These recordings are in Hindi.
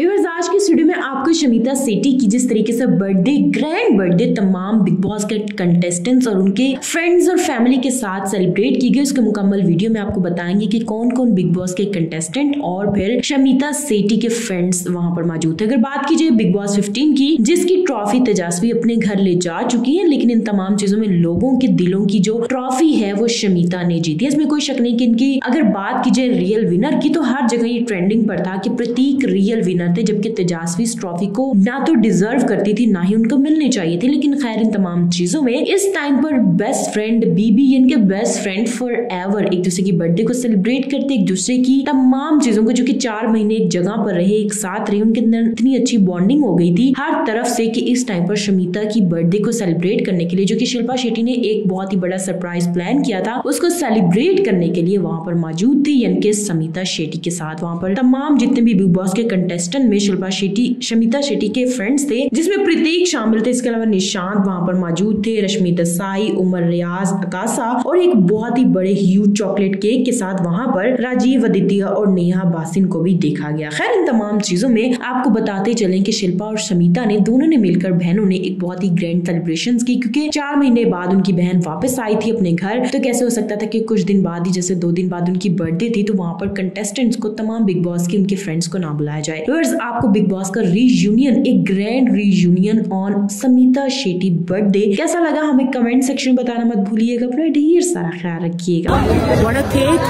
व्यूअर्स आज की स्टूडियो में आपको शमिता सेठी की जिस तरीके से बर्थडे ग्रैंड बर्थडे तमाम बिग बॉस के कंटेस्टेंट्स और उनके फ्रेंड्स और फैमिली के साथ सेलिब्रेट की गई, उसके मुकम्मल वीडियो में आपको बताएँगे कि कौन कौन बिग बॉस के कंटेस्टेंट और फिर शमिता सेठी के फ्रेंड्स वहाँ पर मौजूद थे। अगर बात की जाए बिग बॉस फिफ्टीन की, जिसकी ट्रॉफी तेजास्वी अपने घर ले जा चुकी है, लेकिन इन तमाम चीज़ों में लोगों के दिलों की जो ट्रॉफी है, वो शमिता ने जीती है। इसमें कोई शक नहीं की इनकी अगर बात की जाए रियल विनर की तो हर जगह ये ट्रेंडिंग पर था कि प्रतीक रियल विनर थे जबकि तेजास्वी इस ट्रॉफी को ना तो डिजर्व करती थी, ना ही उनको मिलनी चाहिए थी। लेकिन खैर, इन तमाम चीज़ों में इस टाइम पर बेस्ट फ्रेंड बीबी इनके बेस्ट फ्रेंड फॉर एवर एक दूसरे की बर्थडे को सेलिब्रेट करते, एक दूसरे की तमाम चीज़ों को, जो कि चार महीने एक जगह पर रहे, एक साथ रहे, उनके अंदर इतनी अच्छी बॉन्डिंग हो गई थी हर तरफ़ से कि इस टाइम पर शमिता की बर्थडे को सेलिब्रेट करने के लिए, जो कि शिल्पा शेट्टी ने एक बहुत ही बड़ा सरप्राइज़ प्लान किया था, उसको सेलिब्रेट करने के लिए वहाँ पर मौजूद थी, यानी कि समिता शेट्टी के साथ वहाँ पर तमाम जितने भी बिग बॉस के कंटेस्टेंट में शिल्पा शेट्टी, शमिता शेट्टी के फ्रेंड्स थे, जिसमें प्रतीक शामिल थे। इसके अलावा निशांत वहाँ पर मौजूद थे, रश्मि दसाई, उमर रियाज, अकासा और एक बहुत ही बड़े ह्यूज चॉकलेट केक के साथ वहाँ पर राजीव, आदित्य और नेहा बासिन को भी देखा गया। खैर, इन तमाम चीज़ों में आपको बताते चले कि शिल्पा और शमिता ने, दोनों ने मिलकर बहनों ने एक बहुत ही ग्रैंड सेलिब्रेशन की, क्योंकि चार महीने बाद उनकी बहन वापस आई थी अपने घर। तो कैसे हो सकता था कि कुछ दिन बाद ही, जैसे दो दिन बाद उनकी बर्थडे थी तो वहाँ पर कंटेस्टेंट्स को, तमाम बिग बॉस के उनके फ्रेंड्स को ना बुलाया जाए। आपको बिग बॉस का रीयूनियन एक grand reunion on Shamita Shetty birthday कैसा लगा हमें कमेंट सेक्शन में बताना मत भूलिएगा अपना ढेर सारा ख्याल रखिएगा। बड़ा केक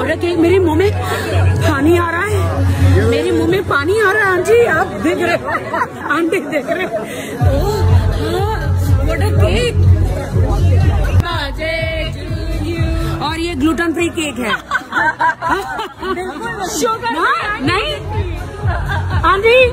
बड़ा केक मेरे मुँह में पानी आ रहा है। मेरे मुँह में पानी आ रहा है आंटी। आप देख रहे आंटी देख रहे बड़ा केक और ये ग्लूटन फ्री केक है शुगर नहीं। आंटी